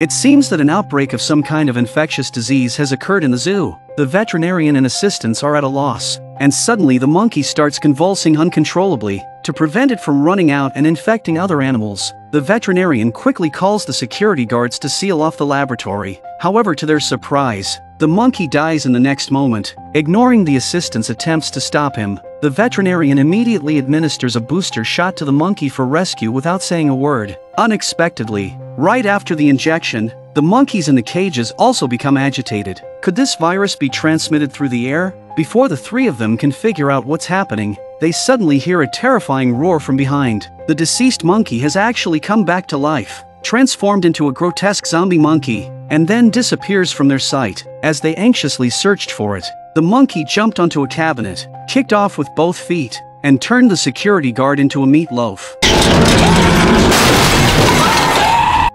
It seems that an outbreak of some kind of infectious disease has occurred in the zoo. The veterinarian and assistants are at a loss, and suddenly the monkey starts convulsing uncontrollably. To prevent it from running out and infecting other animals, the veterinarian quickly calls the security guards to seal off the laboratory. However, to their surprise, the monkey dies in the next moment. Ignoring the assistant's attempts to stop him, the veterinarian immediately administers a booster shot to the monkey for rescue without saying a word. Unexpectedly, right after the injection, the monkeys in the cages also become agitated. Could this virus be transmitted through the air? Before the three of them can figure out what's happening, they suddenly hear a terrifying roar from behind. The deceased monkey has actually come back to life, transformed into a grotesque zombie monkey, and then disappears from their sight. As they anxiously searched for it, the monkey jumped onto a cabinet, kicked off with both feet, and turned the security guard into a meatloaf.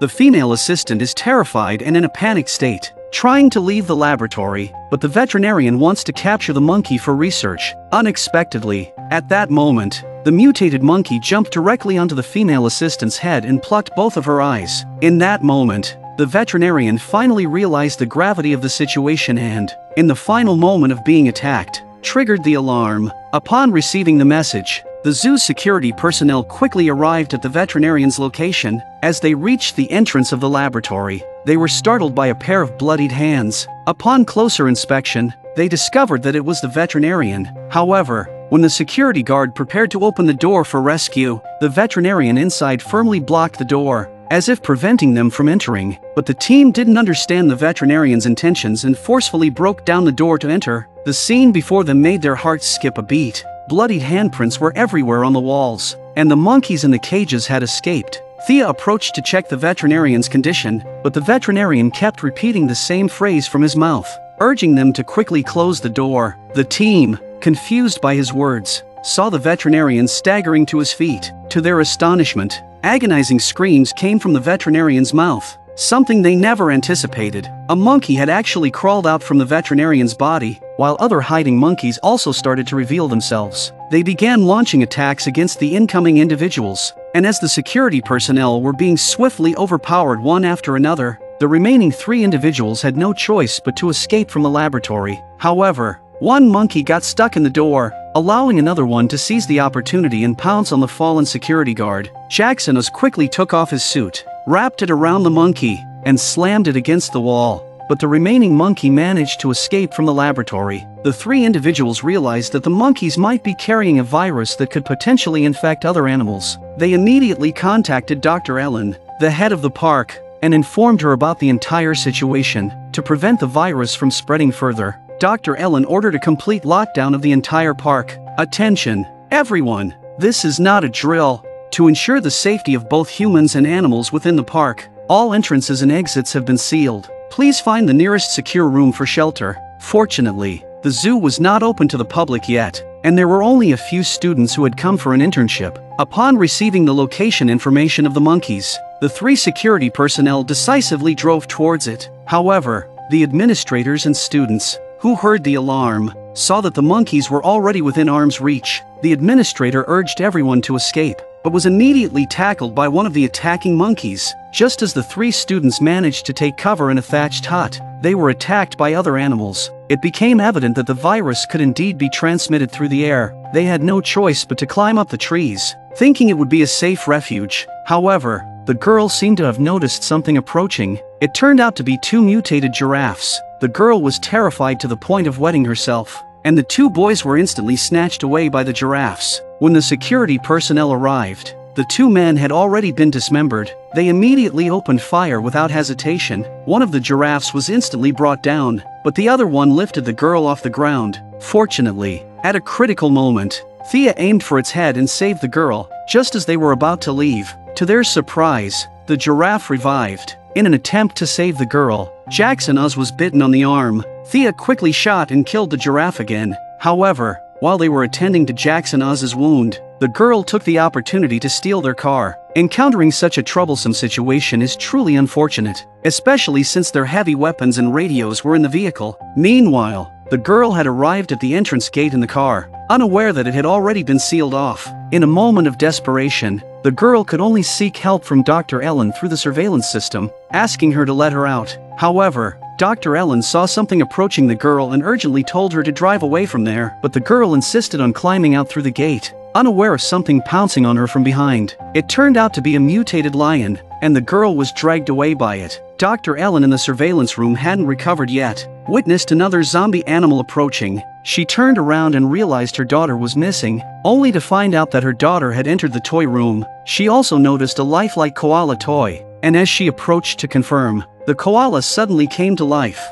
The female assistant is terrified and in a panic state, trying to leave the laboratory, but the veterinarian wants to capture the monkey for research. Unexpectedly, at that moment, the mutated monkey jumped directly onto the female assistant's head and plucked both of her eyes. In that moment, the veterinarian finally realized the gravity of the situation and, in the final moment of being attacked, triggered the alarm. Upon receiving the message, the zoo's security personnel quickly arrived at the veterinarian's location. As they reached the entrance of the laboratory, they were startled by a pair of bloodied hands. Upon closer inspection, they discovered that it was the veterinarian. However, when the security guard prepared to open the door for rescue, the veterinarian inside firmly blocked the door as if preventing them from entering, but the team didn't understand the veterinarian's intentions and forcefully broke down the door to enter. The scene before them made their hearts skip a beat. Bloodied handprints were everywhere on the walls, and the monkeys in the cages had escaped. Thea approached to check the veterinarian's condition, but the veterinarian kept repeating the same phrase from his mouth, urging them to quickly close the door. The team, confused by his words, saw the veterinarian staggering to his feet. To their astonishment, Agonizing screams came from the veterinarian's mouth, something they never anticipated. A monkey had actually crawled out from the veterinarian's body, while other hiding monkeys also started to reveal themselves. They began launching attacks against the incoming individuals, and as the security personnel were being swiftly overpowered one after another, the remaining three individuals had no choice but to escape from the laboratory. However, one monkey got stuck in the door, allowing another one to seize the opportunity and pounce on the fallen security guard. Jackson Oz quickly took off his suit, wrapped it around the monkey, and slammed it against the wall. But the remaining monkey managed to escape from the laboratory. The three individuals realized that the monkeys might be carrying a virus that could potentially infect other animals. They immediately contacted Dr. Ellen, the head of the park, and informed her about the entire situation to prevent the virus from spreading further. Dr. Ellen ordered a complete lockdown of the entire park. Attention, everyone! This is not a drill. To ensure the safety of both humans and animals within the park, all entrances and exits have been sealed. Please find the nearest secure room for shelter. Fortunately, the zoo was not open to the public yet, and there were only a few students who had come for an internship. Upon receiving the location information of the monkeys, the three security personnel decisively drove towards it. However, the administrators and students, who heard the alarm, saw that the monkeys were already within arm's reach. The administrator urged everyone to escape, but was immediately tackled by one of the attacking monkeys. Just as the three students managed to take cover in a thatched hut, they were attacked by other animals. It became evident that the virus could indeed be transmitted through the air. They had no choice but to climb up the trees, thinking it would be a safe refuge. However, the girl seemed to have noticed something approaching. It turned out to be two mutated giraffes. The girl was terrified to the point of wetting herself, and the two boys were instantly snatched away by the giraffes. When the security personnel arrived, the two men had already been dismembered. They immediately opened fire without hesitation. One of the giraffes was instantly brought down, but the other one lifted the girl off the ground. Fortunately, at a critical moment, Thea aimed for its head and saved the girl, just as they were about to leave. To their surprise, the giraffe revived. In an attempt to save the girl, Jackson Oz was bitten on the arm. Thea quickly shot and killed the giraffe again. However, while they were attending to Jackson Oz's wound, the girl took the opportunity to steal their car. Encountering such a troublesome situation is truly unfortunate, especially since their heavy weapons and radios were in the vehicle. Meanwhile, the girl had arrived at the entrance gate in the car, unaware that it had already been sealed off. In a moment of desperation, the girl could only seek help from Dr. Ellen through the surveillance system, asking her to let her out. However, Dr. Ellen saw something approaching the girl and urgently told her to drive away from there, but the girl insisted on climbing out through the gate, unaware of something pouncing on her from behind. It turned out to be a mutated lion, and the girl was dragged away by it. Dr. Ellen in the surveillance room hadn't recovered yet, witnessed another zombie animal approaching. She turned around and realized her daughter was missing, only to find out that her daughter had entered the toy room. She also noticed a lifelike koala toy, and as she approached to confirm, the koala suddenly came to life.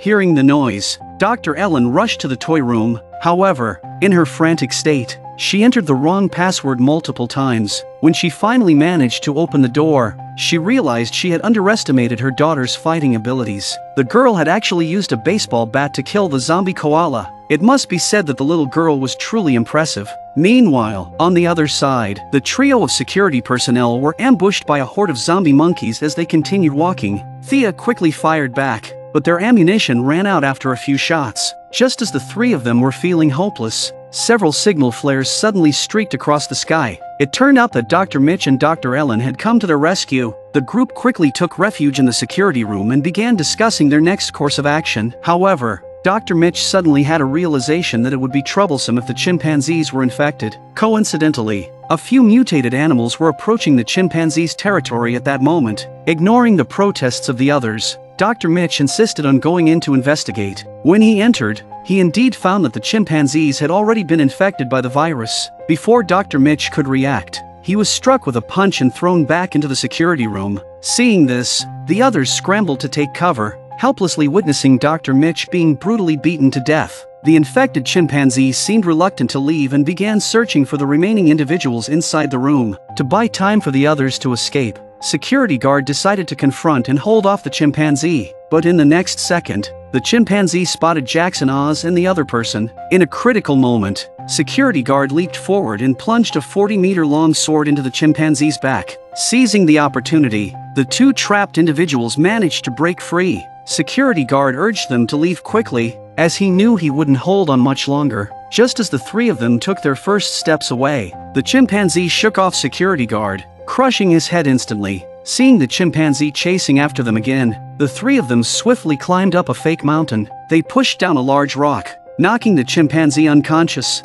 Hearing the noise, Dr. Ellen rushed to the toy room, however, in her frantic state, she entered the wrong password multiple times. When she finally managed to open the door, she realized she had underestimated her daughter's fighting abilities. The girl had actually used a baseball bat to kill the zombie koala. It must be said that the little girl was truly impressive. Meanwhile, on the other side, the trio of security personnel were ambushed by a horde of zombie monkeys as they continued walking. Thea quickly fired back, but their ammunition ran out after a few shots. Just as the three of them were feeling hopeless, several signal flares suddenly streaked across the sky. It turned out that Dr. Mitch and Dr. Ellen had come to their rescue. The group quickly took refuge in the security room and began discussing their next course of action. However, Dr. Mitch suddenly had a realization that it would be troublesome if the chimpanzees were infected. Coincidentally, a few mutated animals were approaching the chimpanzees' territory at that moment. Ignoring the protests of the others, Dr. Mitch insisted on going in to investigate. When he entered, he indeed found that the chimpanzees had already been infected by the virus. Before Dr. Mitch could react, he was struck with a punch and thrown back into the security room. Seeing this, the others scrambled to take cover, helplessly witnessing Dr. Mitch being brutally beaten to death. The infected chimpanzee seemed reluctant to leave and began searching for the remaining individuals inside the room. To buy time for the others to escape, security guard decided to confront and hold off the chimpanzee. But in the next second, the chimpanzee spotted Jackson Oz and the other person. In a critical moment, security guard leaped forward and plunged a 40-meter-long sword into the chimpanzee's back. Seizing the opportunity, the two trapped individuals managed to break free. Security guard urged them to leave quickly, as he knew he wouldn't hold on much longer. Just as the three of them took their first steps away, the chimpanzee shook off security guard, crushing his head instantly. Seeing the chimpanzee chasing after them again, the three of them swiftly climbed up a fake mountain. They pushed down a large rock, knocking the chimpanzee unconscious.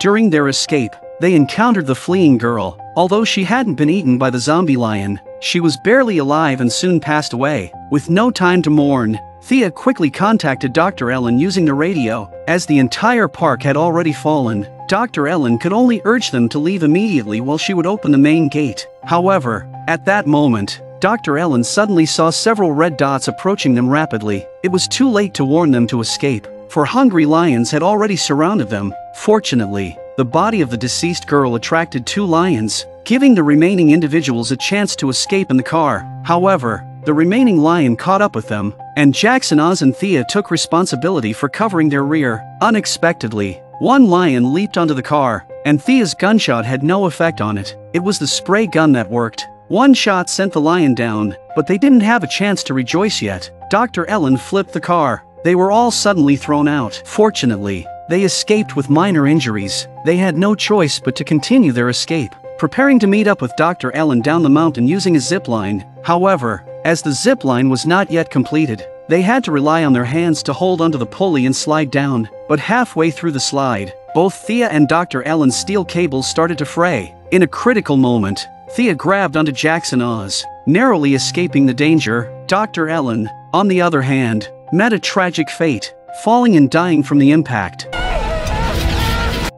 During their escape, they encountered the fleeing girl. Although she hadn't been eaten by the zombie lion, she was barely alive and soon passed away. With no time to mourn, Thea quickly contacted Dr. Ellen using the radio. As the entire park had already fallen, Dr. Ellen could only urge them to leave immediately while she would open the main gate. However, at that moment, Dr. Ellen suddenly saw several red dots approaching them rapidly. It was too late to warn them to escape, for hungry lions had already surrounded them. Fortunately, the body of the deceased girl attracted two lions, giving the remaining individuals a chance to escape in the car. However, the remaining lion caught up with them, and Jackson Oz and Thea took responsibility for covering their rear. Unexpectedly, one lion leaped onto the car, and Thea's gunshot had no effect on it. It was the spray gun that worked. One shot sent the lion down, but they didn't have a chance to rejoice yet. Dr. Ellen flipped the car. They were all suddenly thrown out. Fortunately, they escaped with minor injuries. They had no choice but to continue their escape preparing to meet up with Dr. Ellen down the mountain using a zip line. However, as the zip line was not yet completed, they had to rely on their hands to hold onto the pulley and slide down. But halfway through the slide, both Thea and Dr. Ellen's steel cables started to fray. In a critical moment, Thea grabbed onto Jackson Oz, narrowly escaping the danger. Dr. Ellen, on the other hand, met a tragic fate, falling and dying from the impact.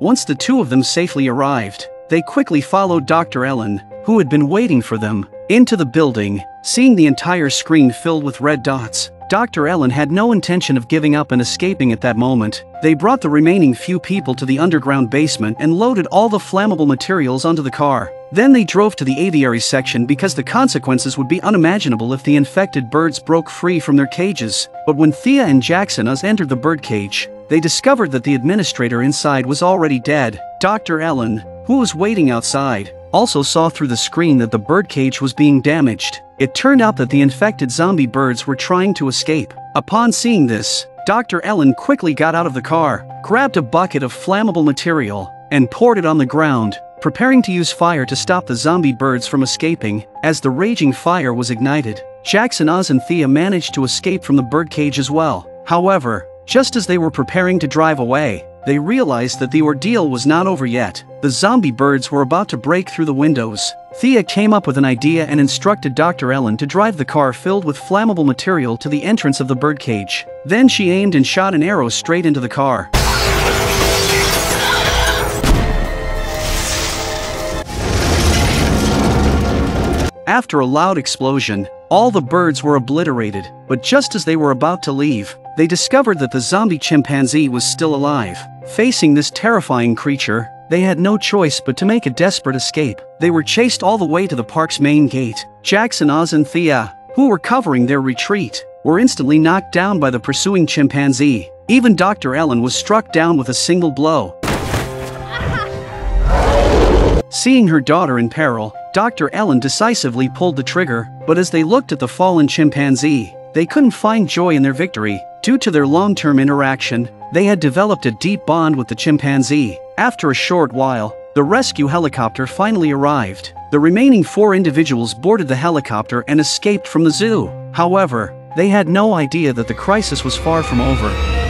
Once the two of them safely arrived, they quickly followed Dr. Ellen, who had been waiting for them, into the building, seeing the entire screen filled with red dots. Dr. Ellen had no intention of giving up and escaping at that moment. They brought the remaining few people to the underground basement and loaded all the flammable materials onto the car. Then they drove to the aviary section because the consequences would be unimaginable if the infected birds broke free from their cages. But when Thea and Jackson Oz entered the birdcage, they discovered that the administrator inside was already dead. Dr. Ellen, who was waiting outside, also saw through the screen that the birdcage was being damaged. It turned out that the infected zombie birds were trying to escape. Upon seeing this, Dr. Ellen quickly got out of the car, grabbed a bucket of flammable material, and poured it on the ground, preparing to use fire to stop the zombie birds from escaping. As the raging fire was ignited, Jackson, Oz, and Thea managed to escape from the birdcage as well. However, just as they were preparing to drive away, they realized that the ordeal was not over yet. The zombie birds were about to break through the windows. Thea came up with an idea and instructed Dr. Ellen to drive the car filled with flammable material to the entrance of the birdcage. Then she aimed and shot an arrow straight into the car. After a loud explosion, all the birds were obliterated, but just as they were about to leave, they discovered that the zombie chimpanzee was still alive. Facing this terrifying creature, they had no choice but to make a desperate escape. They were chased all the way to the park's main gate. Jackson, Oz, and Thea, who were covering their retreat, were instantly knocked down by the pursuing chimpanzee. Even Dr. Ellen was struck down with a single blow. Seeing her daughter in peril, Dr. Ellen decisively pulled the trigger, but as they looked at the fallen chimpanzee, they couldn't find joy in their victory. Due to their long-term interaction, they had developed a deep bond with the chimpanzee. After a short while, the rescue helicopter finally arrived. The remaining four individuals boarded the helicopter and escaped from the zoo. However, they had no idea that the crisis was far from over.